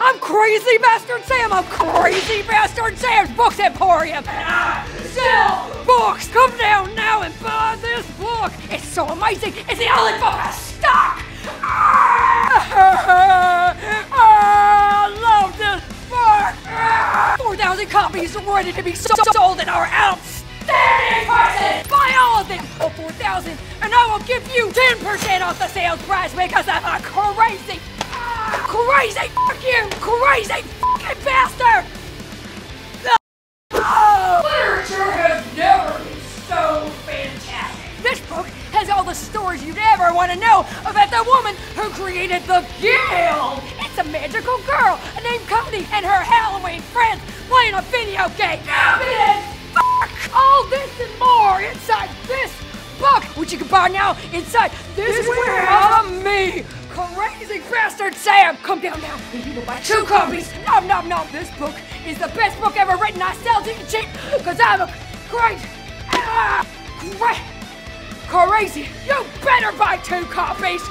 I'm Crazy Bastard Sam. I'm Crazy Bastard Sam's Books Emporium. And I sell books. Come down now and buy this book. It's so amazing. It's the only book I stock. Ah, I love this book. 4,000 copies are ready to be sold in our outstanding prices. Buy all of them for 4,000 and I will give you 10% off the sales price because I'm a crazy, crazy, fuck you, crazy fucking bastard! Oh, literature has never been so fantastic. This book has all the stories you'd ever want to know about the woman who created the Guild. It's a magical girl named Cody and her Halloween friends playing a video game. Evidence! Fuck! All this and more inside this book, which you can buy now inside this warehouse of me. Bastard Sam! Come down now and you will buy two copies. Nom nom nom. This book is the best book ever written. I sell to you cheap because I'm a great, ah, great, crazy. You better buy two copies.